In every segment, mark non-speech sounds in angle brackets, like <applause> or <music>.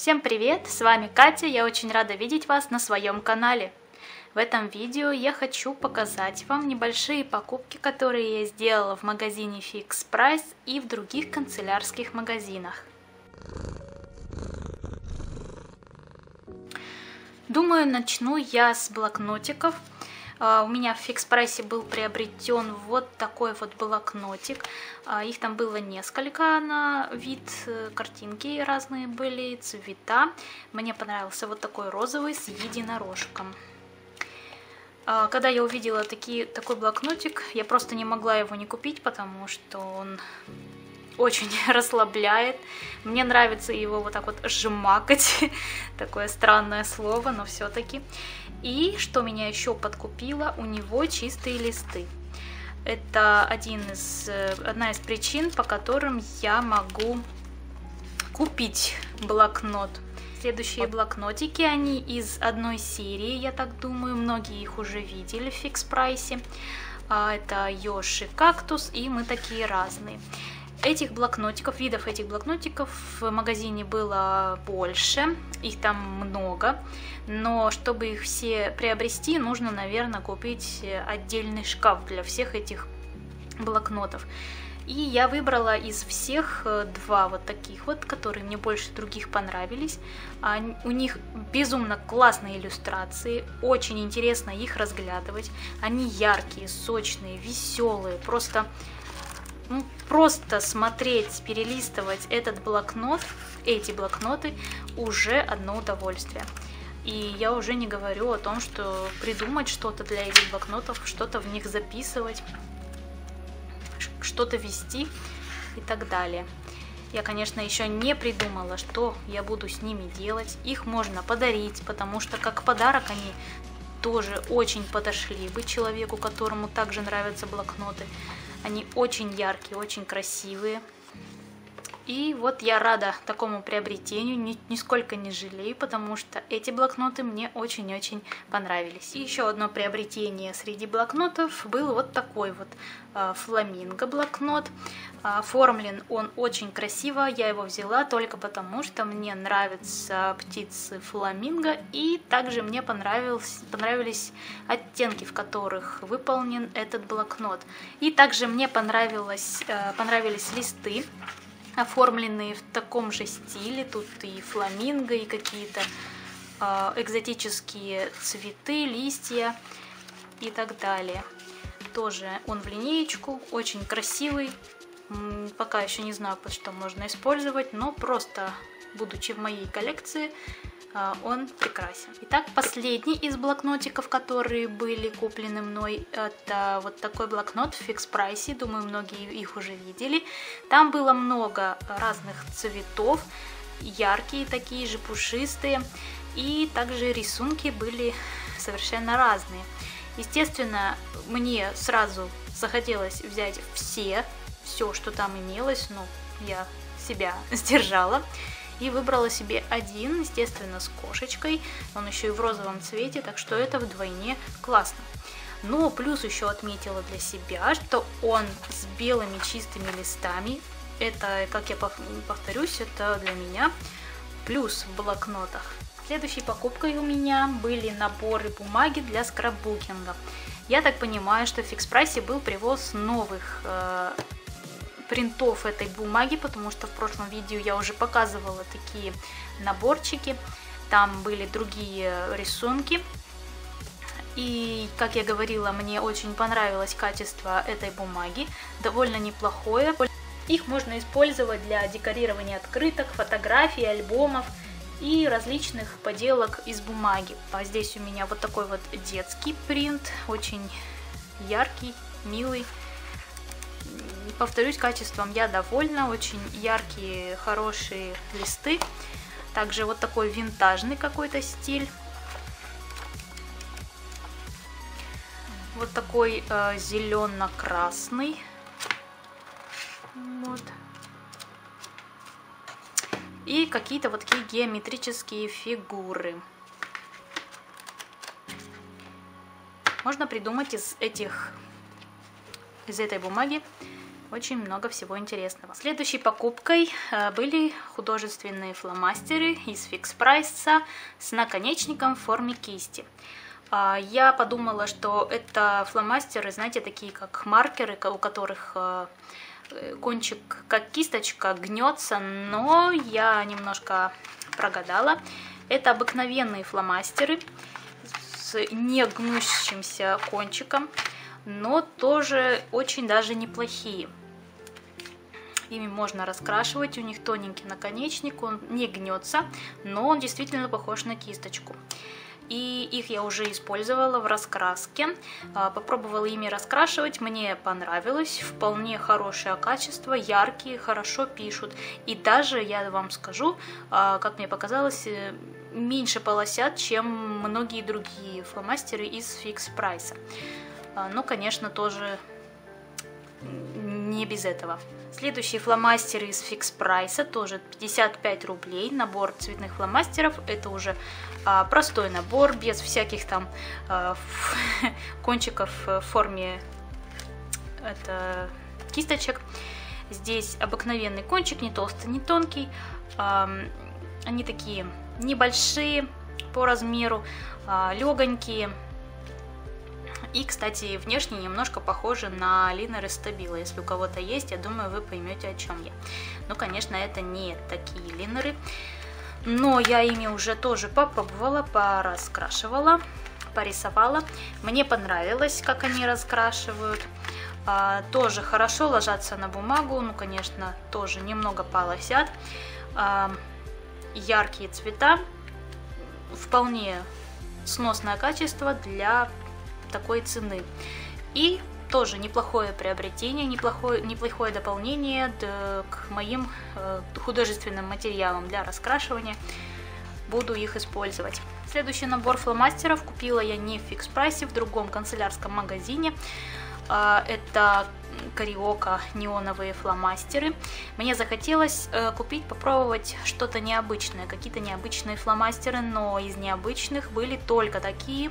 Всем привет, с вами Катя, я очень рада видеть вас на своем канале. В этом видео я хочу показать вам небольшие покупки, которые я сделала в магазине Fix Price и в других канцелярских магазинах. Думаю, начну я с блокнотиков. А, у меня в фикс прайсе был приобретен вот такой вот блокнотик. А, их там было несколько на вид, э, картинки разные были, цвета. Мне понравился вот такой розовый с единорожком. А, когда я увидела такие, такой блокнотик, я просто не могла его не купить, потому что он очень <laughs> расслабляет. Мне нравится его вот так вот сжимакать, <laughs> такое странное слово, но все-таки. И что меня еще подкупило, у него чистые листы. Это один из, э, одна из причин, по которым я могу купить блокнот. Следующие блокнотики, они из одной серии, я так думаю, многие их уже видели в фикс прайсе. А, это Йоши Кактус, и мы такие разные. Этих блокнотиков, видов этих блокнотиков в магазине было больше, их там много, но чтобы их все приобрести, нужно, наверное, купить отдельный шкаф для всех этих блокнотов. И я выбрала из всех э, два вот таких вот, которые мне больше других понравились. У них безумно классные иллюстрации, очень интересно их разглядывать. Они яркие, сочные, веселые, просто ну, просто смотреть, перелистывать этот блокнот, эти блокноты, уже одно удовольствие. И я уже не говорю о том, что придумать что-то для этих блокнотов, что-то в них записывать, что-то вести и так далее. Я, конечно, еще не придумала, что я буду с ними делать. Их можно подарить, потому что как подарок они тоже очень подошли бы человеку, которому также нравятся блокноты. Они очень яркие, очень красивые. И вот я рада такому приобретению, ни, нисколько не жалею, потому что эти блокноты мне очень-очень понравились. И еще одно приобретение среди блокнотов был вот такой вот э, фламинго блокнот. Э, оформлен он очень красиво, я его взяла только потому, что мне нравятся птицы фламинго, и также мне понравилось, понравились оттенки, в которых выполнен этот блокнот. И также мне понравилось, э, понравились листы, оформленные в таком же стиле. Тут и фламинго, и какие-то э, экзотические цветы, листья и так далее. Тоже он в линеечку, очень красивый. Пока еще не знаю, под что можно использовать, но просто будучи в моей коллекции, а, он прекрасен. Итак, последний из блокнотиков, которые были куплены мной, это вот такой блокнот в фикс прайсе, думаю, многие их уже видели. Там было много разных цветов, яркие такие же, пушистые, и также рисунки были совершенно разные. Естественно, мне сразу захотелось взять все, все, что там имелось, но я себя <laughs> сдержала и выбрала себе один, естественно, с кошечкой. Он еще и в розовом цвете, так что это вдвойне классно. Но плюс еще отметила для себя, что он с белыми чистыми листами. Это, как я повторюсь, это для меня плюс в блокнотах. Следующей покупкой у меня были наборы бумаги для скраббукинга. Я так понимаю, что в фикс прайсе был привоз новых э, принтов этой бумаги, потому что в прошлом видео я уже показывала такие наборчики. Там были другие рисунки. И, как я говорила, мне очень понравилось качество этой бумаги. Довольно неплохое. Их можно использовать для декорирования открыток, фотографий, альбомов и различных поделок из бумаги. А здесь у меня вот такой вот детский принт, очень яркий, милый. Повторюсь, качеством я довольна. Очень яркие, хорошие листы. Также вот такой винтажный какой-то стиль. Вот такой э, зелено-красный. Вот. И какие-то вот такие геометрические фигуры. Можно придумать из этих, из этой бумаги очень много всего интересного. Следующей покупкой э, были художественные фломастеры из фикс прайса с наконечником в форме кисти. А, я подумала, что это фломастеры, знаете, такие как маркеры, у которых э, кончик как кисточка гнется, но я немножко прогадала. Это обыкновенные фломастеры с негнущимся кончиком, но тоже очень даже неплохие. Ими можно раскрашивать, у них тоненький наконечник, он не гнется, но он действительно похож на кисточку и их я уже использовала в раскраске. А, попробовала ими раскрашивать, мне понравилось, вполне хорошее качество, яркие, хорошо пишут. И даже, я вам скажу, а, как мне показалось, э, меньше полосят, чем многие другие фломастеры из фикс прайса. А, но, конечно, тоже не без этого. Следующие фломастеры из фикс прайса, тоже 55 рублей, набор цветных фломастеров, это уже а, простой набор, без всяких там а, <laughs> кончиков в форме это, кисточек. Здесь обыкновенный кончик, не толстый, не тонкий, а, они такие небольшие по размеру, а, легонькие, и, кстати, внешне немножко похожи на линеры стабила. Если у кого-то есть, я думаю, вы поймете, о чем я. Ну, конечно, это не такие линеры. Но я ими уже тоже попробовала, пораскрашивала, порисовала. Мне понравилось, как они раскрашивают. А, тоже хорошо ложатся на бумагу, ну, конечно, тоже немного полосят. А, яркие цвета, вполне сносное качество для такой цены. И тоже неплохое приобретение, неплохое, неплохое дополнение к моим э, художественным материалам для раскрашивания. Буду их использовать. Следующий набор фломастеров купила я не в фикс прайсе, в другом канцелярском магазине. А, это Кариока неоновые фломастеры. Мне захотелось э, купить, попробовать что-то необычное, какие-то необычные фломастеры, но из необычных были только такие.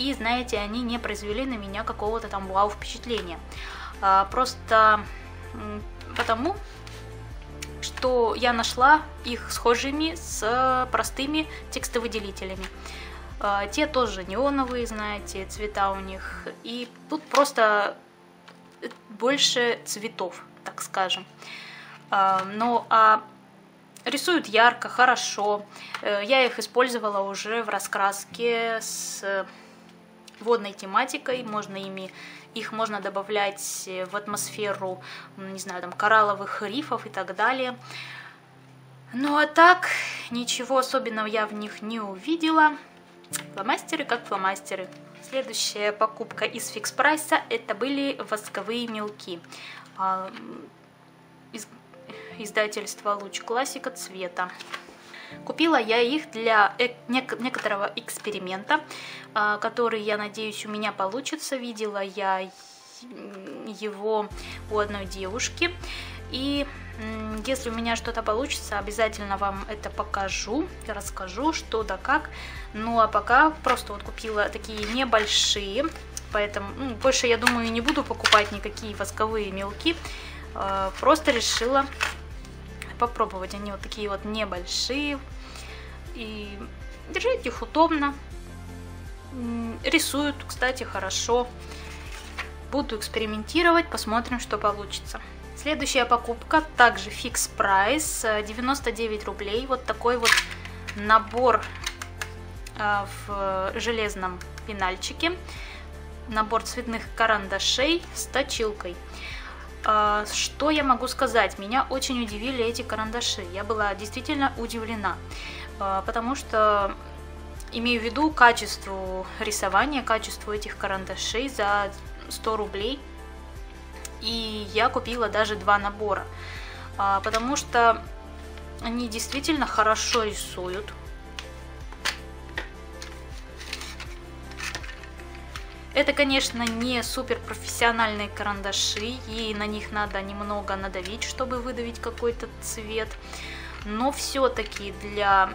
И, знаете, они не произвели на меня какого-то там вау впечатления. А, просто потому, что я нашла их схожими с простыми текстовыделителями. А, те тоже неоновые, знаете, цвета у них. И тут просто больше цветов, так скажем. А, но а рисуют ярко, хорошо. Э, я их использовала уже в раскраске с водной тематикой, можно ими, их можно добавлять в атмосферу, не знаю, там, коралловых рифов и так далее. Ну а так, ничего особенного я в них не увидела. Фломастеры как фломастеры. Следующая покупка из фикс прайса это были восковые мелки. А, из издательства Луч Классика цвета. Купила я их для некоторого эксперимента, а, который, я надеюсь, у меня получится. Видела я его у одной девушки. И если у меня что-то получится, обязательно вам это покажу, расскажу, что да как. Ну а пока просто вот купила такие небольшие, поэтому ну, больше, я думаю, не буду покупать никакие восковые мелки. А, просто решила попробовать. Они вот такие вот небольшие. И держать их удобно. Рисуют, кстати, хорошо. Буду экспериментировать, посмотрим, что получится. Следующая покупка, также фикс прайс, 99 рублей. Вот такой вот набор а, в железном пенальчике. Набор цветных карандашей с точилкой. А, что я могу сказать? Меня очень удивили эти карандаши. Я была действительно удивлена, а, потому что имею в виду качество рисования, качество этих карандашей за 100 рублей. И я купила даже два набора, а, потому что они действительно хорошо рисуют. Это, конечно, не супер профессиональные карандаши, и на них надо немного надавить, чтобы выдавить какой-то цвет. Но все-таки для,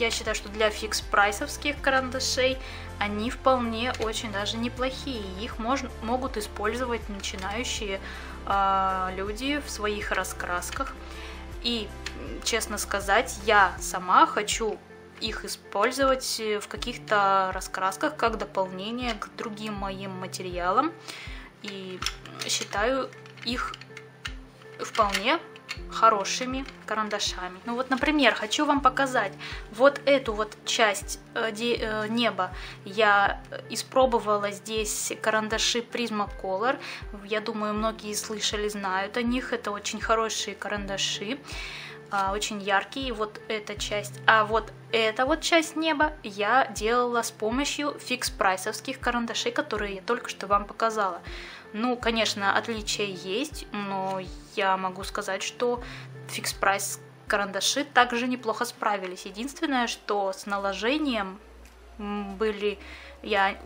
я считаю, что для фикс-прайсовских карандашей они вполне очень даже неплохие. Их можно, могут использовать начинающие а, люди в своих раскрасках. И, честно сказать, я сама хочу их использовать в каких-то раскрасках как дополнение к другим моим материалам. И считаю их вполне хорошими карандашами. Ну вот, например, хочу вам показать вот эту вот часть э, э, неба. Я испробовала здесь карандаши Prismacolor. Я думаю, многие слышали, знают о них. Это очень хорошие карандаши, э, очень яркие. Вот эта часть. А вот эта вот часть неба я делала с помощью Fix Price овских карандашей, которые я только что вам показала. Ну, конечно, отличия есть, но я могу сказать, что Fix Price карандаши также неплохо справились. Единственное, что с наложением были я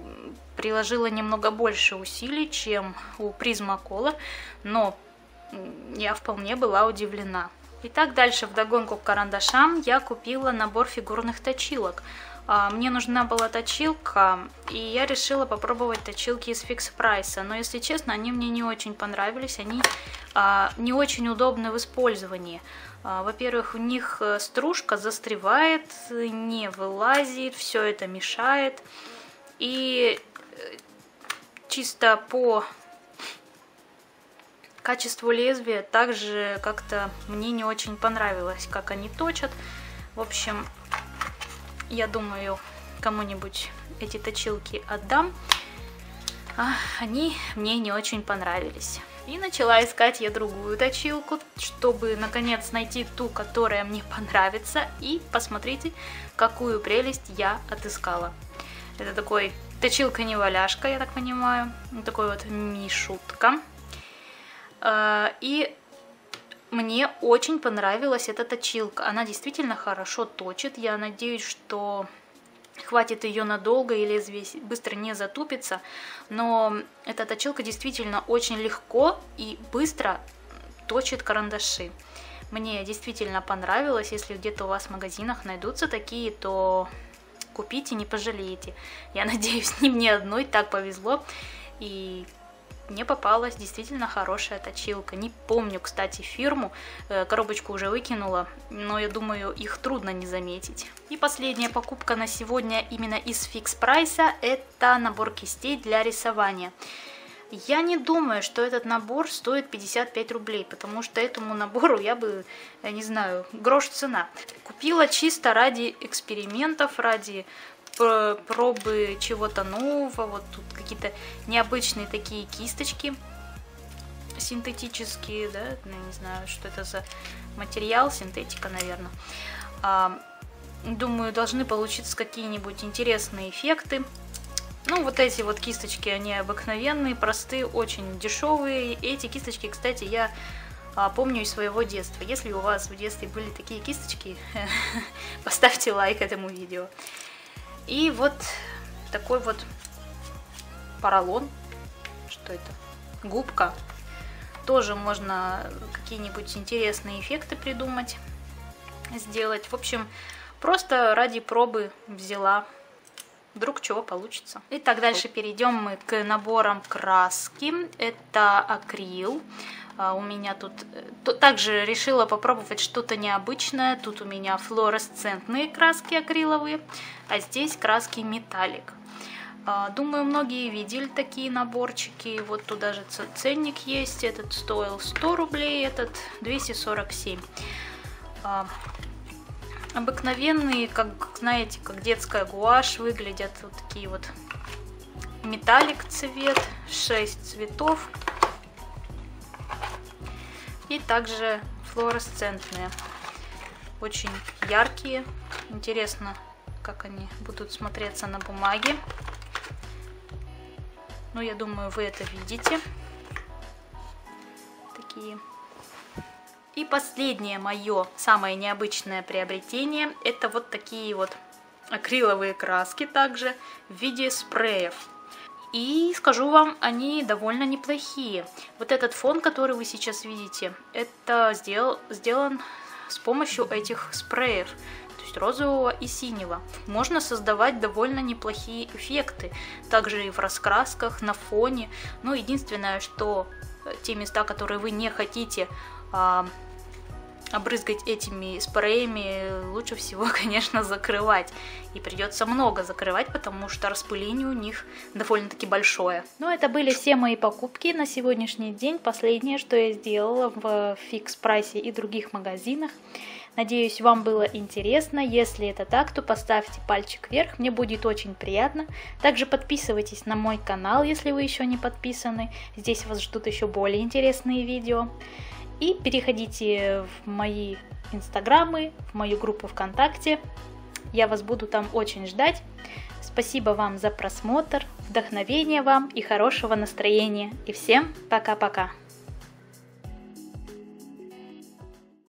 приложила немного больше усилий, чем у Prismacolor, но я вполне была удивлена. Итак, дальше в догонку к карандашам я купила набор фигурных точилок. А, мне нужна была точилка, и я решила попробовать точилки из фикс прайса. Но, если честно, они мне не очень понравились. Они а, не очень удобны в использовании. А, во-первых, у них э, стружка застревает, не вылазит, все это мешает. И э, чисто по качеству лезвия также как-то мне не очень понравилось, как они точат. В общем, я думаю, кому-нибудь эти точилки отдам. А, они мне не очень понравились. И начала искать я другую точилку, чтобы наконец найти ту, которая мне понравится. И посмотрите, какую прелесть я отыскала. Это такой точилка-неваляшка, я так понимаю. Такой вот мишутка. А, и мне очень понравилась эта точилка. Она действительно хорошо точит. Я надеюсь, что хватит ее надолго и лезвие быстро не затупится. Но эта точилка действительно очень легко и быстро точит карандаши. Мне действительно понравилось. Если где-то у вас в магазинах найдутся такие, то купите, не пожалеете. Я <laughs> надеюсь, не мне одной так повезло. И мне попалась действительно хорошая точилка. Не помню, кстати, фирму, э, коробочку уже выкинула, но я думаю, их трудно не заметить. И последняя покупка на сегодня именно из фикс прайса, это набор кистей для рисования. Я не думаю, что этот набор стоит 55 рублей, потому что этому набору я бы, я не знаю, грош цена. Купила чисто ради экспериментов, ради пробы чего-то нового. Вот тут какие-то необычные такие кисточки синтетические, да, ну, не знаю, что это за материал, синтетика, наверное. А, думаю, должны получиться какие-нибудь интересные эффекты. Ну, вот эти вот кисточки, они обыкновенные, простые, очень дешевые. Эти кисточки, кстати, я а, помню из своего детства. Если у вас в детстве были такие кисточки, <laughs> поставьте лайк этому видео. И вот такой вот поролон. Что это? Губка. Тоже можно какие-нибудь интересные эффекты придумать, сделать. В общем, просто ради пробы взяла. Вдруг чего получится. Итак, дальше перейдем мы к наборам краски. Это акрил. А, у меня тут э, также решила попробовать что-то необычное. Тут у меня флуоресцентные краски акриловые, а здесь краски металлик. А, думаю, многие видели такие наборчики. Вот тут даже ценник есть. Этот стоил 100 рублей, этот 247. А, обыкновенные, как знаете, как детская гуашь выглядят. Вот такие вот металлик цвет, 6 цветов и также флуоресцентные. Очень яркие. Интересно, как они будут смотреться на бумаге. Ну, я думаю, вы это видите. Такие. И последнее мое самое необычное приобретение, это вот такие вот акриловые краски также в виде спреев. И скажу вам, они довольно неплохие. Вот этот фон, который вы сейчас видите, это сделал, сделан с помощью этих спреев, то есть розового и синего. Можно создавать довольно неплохие эффекты, также и в раскрасках, на фоне. Но единственное, что те места, которые вы не хотите а, обрызгать этими спреями лучше всего, <laughs> конечно, закрывать. И придется много закрывать, потому что распыление у них довольно-таки большое. Ну, это были все мои покупки на сегодняшний день. Последнее, что я сделала в фикс прайсе и других магазинах. Надеюсь, вам было интересно. Если это так, то поставьте пальчик вверх, мне будет очень приятно. Также подписывайтесь на мой канал, если вы еще не подписаны. Здесь вас ждут еще более интересные видео. И переходите в мои инстаграмы, в мою группу ВКонтакте. Я вас буду там очень ждать. Спасибо вам за просмотр, вдохновения вам и хорошего настроения. И всем пока-пока.